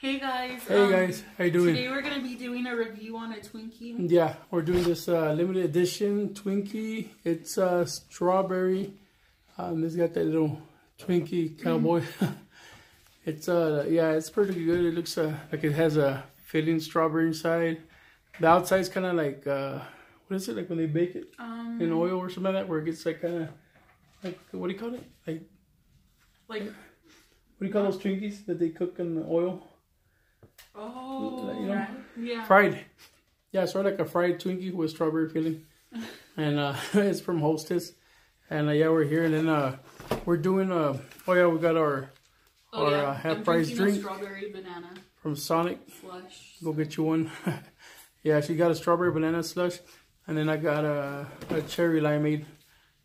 Hey guys. Hey um, guys, how you doing? Today we're gonna be doing a review on a Twinkie. Yeah, we're doing this uh, limited edition Twinkie. It's uh, strawberry. Um, it's got that little Twinkie cowboy. Mm. it's uh, yeah, it's pretty good. It looks uh, like it has a filling strawberry inside. The outside's kind of like uh, what is it like when they bake it um, in oil or something like that, where it gets like kind of like what do you call it? Like like what do you call those Twinkies that they cook in the oil? Oh, you know, yeah. Fried. Yeah, sort of like a fried Twinkie with strawberry filling. and uh, it's from Hostess. And uh, yeah, we're here. And then uh, we're doing, uh, oh yeah, we got our, oh, our yeah. uh, half price drink. strawberry banana. From Sonic. Slush. Go get you one. yeah, she got a strawberry banana slush. And then I got a, a cherry limeade.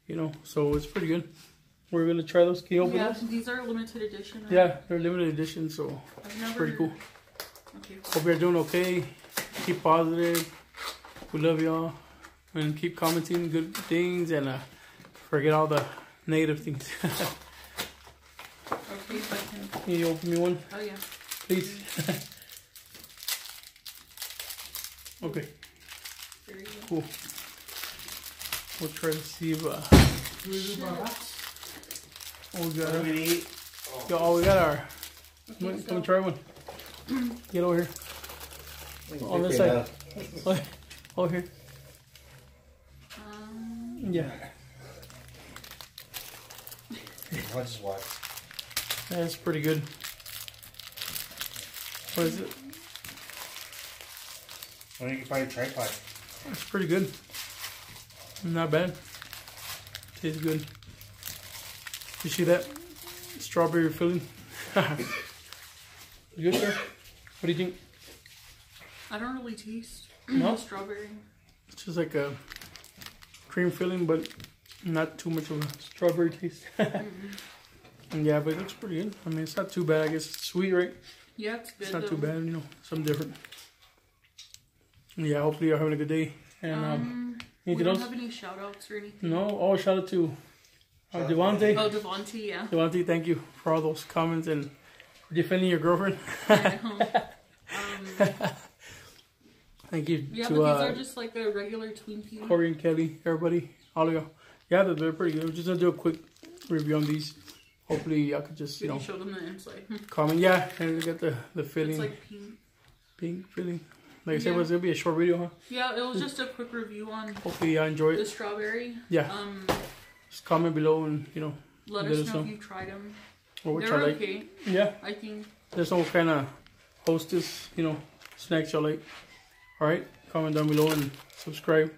You know, so it's pretty good. We're gonna try those. Can you open yeah, those? these are limited edition. Right? Yeah, they're limited edition, so it's pretty cool. Okay. Hope you're doing okay. Keep positive. We love y'all. And keep commenting good things and uh, forget all the negative things. okay, can... can you open me one? Oh, yeah. Please. okay. Cool. We'll try to see if. Uh, oh, we got, our, oh, we got our. Okay, come, so. try one. Get over here. On this side. Over, over here. Um, yeah. Watch watch. That's pretty good. What is it? I think you find a tripod. That's pretty good. Not bad. Tastes good. You see that? Strawberry filling. good, sir? What do you think? I don't really taste no? strawberry. It's just like a cream filling, but not too much of a strawberry taste. mm -hmm. Yeah, but it looks pretty good. I mean, it's not too bad. I guess it's sweet, right? Yeah, it's good. It's not though. too bad, you know, something different. Yeah, hopefully you're having a good day. And um, um we don't else? have any shout outs or anything. No? Oh, shout out to uh, Devontae. Oh, Devontae, yeah. Devontae, thank you for all those comments and defending your girlfriend. um, Thank you yeah, to but these uh, are just like a regular Twinkie. Corey and Kelly, everybody, all of y'all. Yeah, they're, they're pretty good. We're just gonna do a quick review on these. Hopefully, y'all could just you Did know show them the inside. comment. Yeah, and got the the filling. It's like pink. Pink filling. Like I yeah. said, it was gonna be a short video, huh? Yeah, it was just a quick review on. Hopefully, y'all enjoy it. The strawberry. Yeah. Um. Just comment below and you know. Let, us know, know if you tried them. Or They're okay. Like. Yeah. I think. There's no kind of hostess, you know, snacks y'all like. All right, comment down below and subscribe.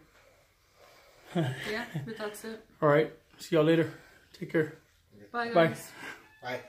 yeah, but that's it. All right, see y'all later. Take care. Bye, guys. Bye. Bye.